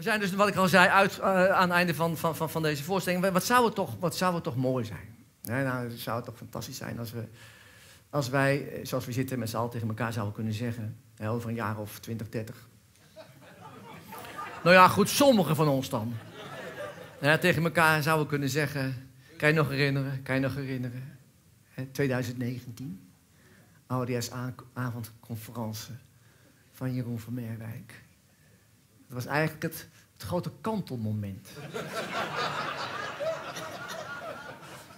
We zijn dus, wat ik al zei, uit, uh, aan het einde van, van, van, van deze voorstelling. Wat zou, het toch, wat zou het toch mooi zijn? Nee, nou, het zou toch fantastisch zijn als, we, als wij, eh, zoals we zitten, met z'n allen tegen elkaar zouden kunnen zeggen. Over een jaar of 20, 30. nou ja, goed, sommigen van ons dan. Ja, tegen elkaar zouden we kunnen zeggen. Kan je nog herinneren? Kan je nog herinneren? Hè, 2019. Oudejaarsavondconferentie van Jeroen van Merwijk. Dat was eigenlijk het, grote kantelmoment.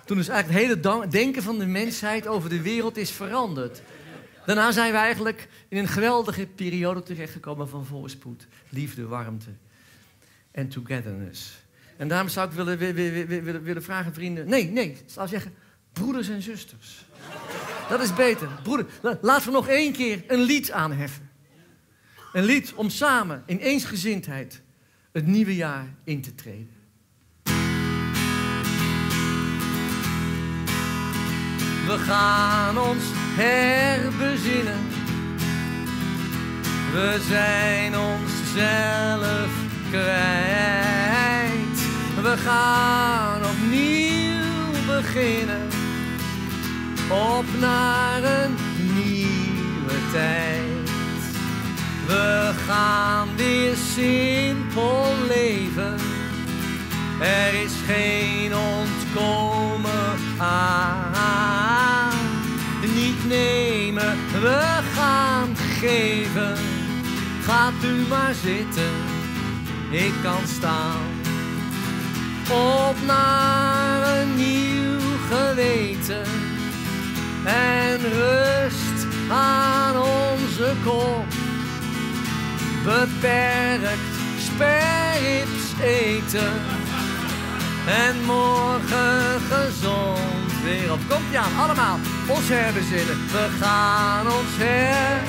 Toen is eigenlijk het hele denken van de mensheid over de wereld is veranderd. Daarna zijn we eigenlijk in een geweldige periode terechtgekomen van voorspoed, liefde, warmte en togetherness. En daarom zou ik willen, willen, willen, willen vragen, vrienden. Nee, nee, ik zou zeggen, broeders en zusters. Dat is beter. Broeder, laten we nog één keer een lied aanheffen. Een lied om samen in eensgezindheid het nieuwe jaar in te treden. We gaan ons herbezinnen. We zijn onszelf kwijt. We gaan opnieuw beginnen. Op naar een Er is geen ontkomen aan. Niet nemen, we gaan geven. Gaat u maar zitten, ik kan staan. Op naar een nieuw geweten. En rust aan onze kop beperkt sperrips eten. En morgen gezond weer op. Komt ja, allemaal. Ons herbezinnen. We gaan ons her.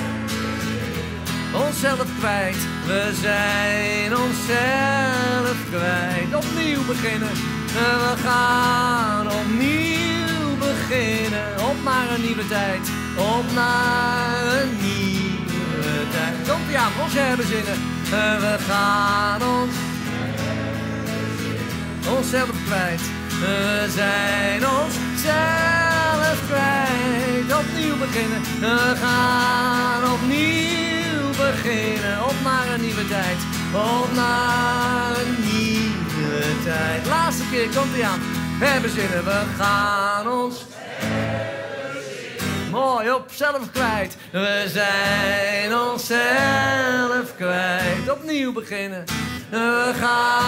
Onszelf kwijt. We zijn onszelf kwijt. Opnieuw beginnen. We gaan opnieuw beginnen. Op naar een nieuwe tijd. Op naar een nieuwe tijd. Komt ja, ons herbezinnen. We gaan ons onszelf kwijt. We zijn onszelf kwijt. Opnieuw beginnen. We gaan opnieuw beginnen. Op naar een nieuwe tijd. Op naar een nieuwe tijd. Laatste keer komt hij aan. Herbezinnen. We gaan ons mooi op zelf kwijt. We zijn onszelf kwijt. Opnieuw beginnen. We gaan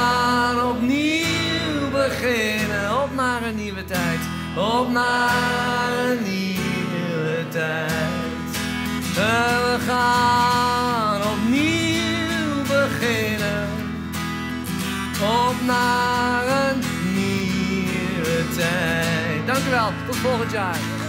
Op naar een nieuwe tijd. We gaan opnieuw beginnen. Op naar een nieuwe tijd. Dank u wel. Tot volgend jaar.